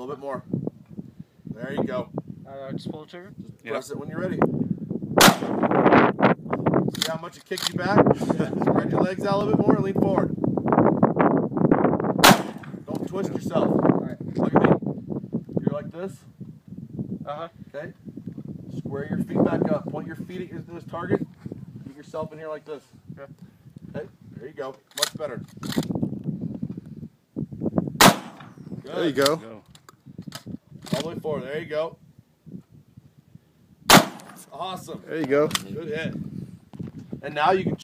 little bit more. There you go. Uh, just pull the trigger. Yep. Press it when you're ready. See how much it kicked you back? Spread your legs out a little bit more and lean forward. Don't twist yourself. Alright. Look at me. You're like this. Uh huh. Okay. Square your feet back up. Point your feet at your, this target. Get yourself in here like this. Okay. Okay. There you go. Much better. Good. There you go. Go. All the way forward. There you go. Awesome. There you go. Good hit. And now you can